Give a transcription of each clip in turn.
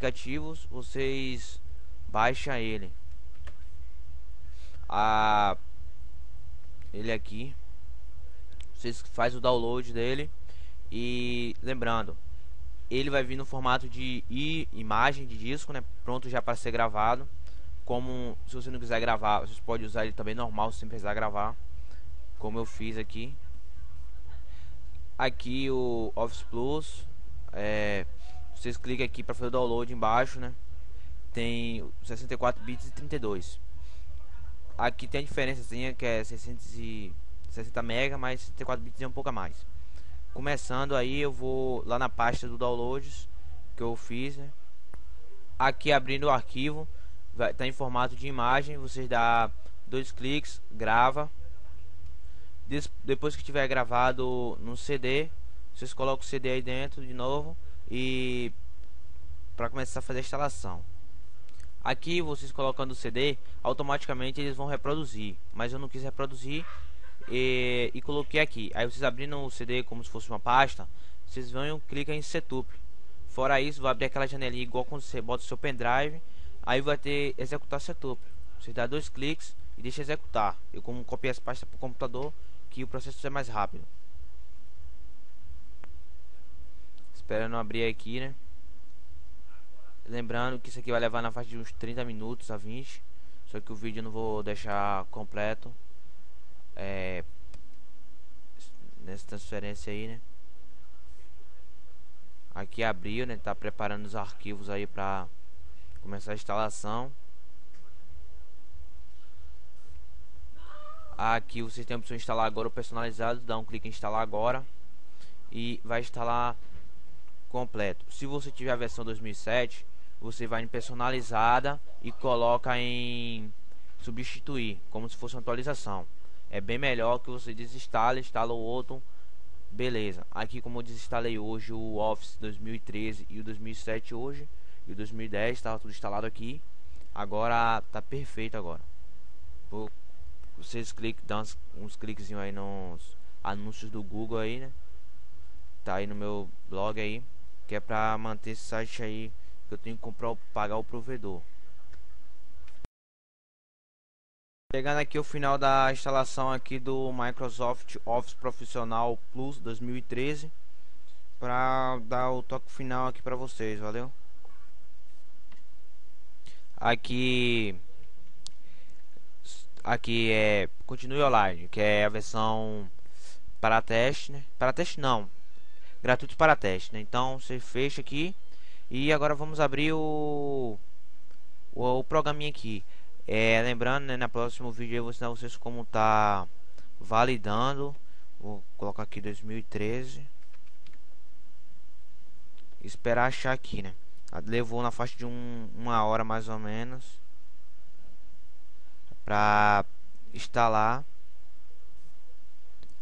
aplicativos, vocês baixam ele. A ele aqui. Vocês faz o download dele e lembrando, ele vai vir no formato de imagem de disco, né, pronto já para ser gravado. Como se você não quiser gravar, vocês podem usar ele também normal sem precisar gravar, como eu fiz aqui. Aqui o Office Plus é vocês clicam aqui para fazer o download embaixo, né? Tem 64 bits e 32. Aqui tem a diferença que é 660 MB, mas 64 bits é um pouco a mais. Começando aí, eu vou lá na pasta do downloads que eu fiz, né? Aqui abrindo o arquivo, vai tá em formato de imagem, vocês dá dois cliques, grava. Des, depois que tiver gravado no CD, vocês colocam o CD aí dentro de novo e para começar a fazer a instalação. Aqui vocês colocando o CD, automaticamente eles vão reproduzir, mas eu não quis reproduzir e, e coloquei aqui. Aí vocês abrindo o CD como se fosse uma pasta, vocês vão e clicam em setup. Fora isso, vai abrir aquela janelinha igual quando você bota o seu pendrive, aí vai ter executar setup. Você dá dois cliques e deixa executar. Eu como copiei as pastas para o computador, que o processo é mais rápido. Esperando abrir aqui, né? Lembrando que isso aqui vai levar na faixa de uns 30 minutos a 20. Só que o vídeo eu não vou deixar completo. É, nessa transferência aí, né? Aqui abriu, né? Tá preparando os arquivos aí pra começar a instalação. Aqui vocês têm a opção de instalar agora o personalizado. Dá um clique em instalar agora. E vai instalar completo. Se você tiver a versão 2007, você vai em personalizada e coloca em substituir, como se fosse uma atualização. É bem melhor que você desinstale, instala o outro, beleza. Aqui como eu desinstalei hoje o Office 2013 e o 2007 hoje, e o 2010 estava tudo instalado aqui. Agora tá perfeito agora. Vocês cliquem, dão uns, cliques aí nos anúncios do Google aí, né? Tá aí no meu blog aí que é para manter esse site aí que eu tenho que comprar pagar o provedor. Chegando aqui o final da instalação aqui do Microsoft Office Profissional Plus 2013 para dar o toque final aqui para vocês valeu? Aqui aqui é continue online que é a versão para teste né? Para teste não gratuito para teste, né? Então você fecha aqui e agora vamos abrir o o, o programinha aqui. É, lembrando, né, no próximo vídeo eu vou ensinar vocês como tá validando. Vou colocar aqui 2013. Esperar achar aqui, né? Levou na faixa de um, uma hora mais ou menos para instalar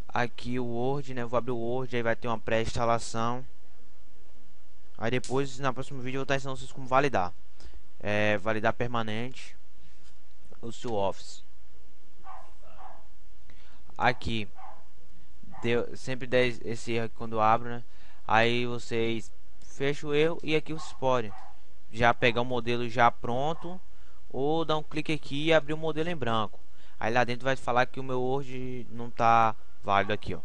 aqui o Word, né? Vou abrir o Word, aí vai ter uma pré-instalação. Aí depois, na próximo vídeo, eu vou estar ensinando vocês como validar. É, validar permanente o seu Office. Aqui, deu, sempre dá esse erro quando abro, né? Aí vocês fecham o erro e aqui vocês podem já pegar o modelo já pronto ou dar um clique aqui e abrir o modelo em branco. Aí lá dentro vai falar que o meu Word não está válido aqui, ó.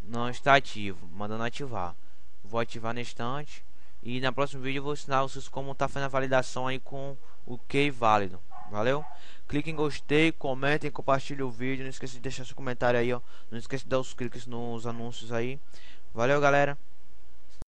Não está ativo, mandando ativar. Vou ativar na instante. E na próximo vídeo eu vou ensinar vocês como tá fazendo a validação aí com o key válido. Valeu? Clique em gostei, comentem, compartilhem o vídeo. Não esqueça de deixar seu comentário aí, ó. Não esqueça de dar os cliques nos anúncios aí. Valeu, galera.